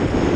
you.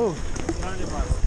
Oh.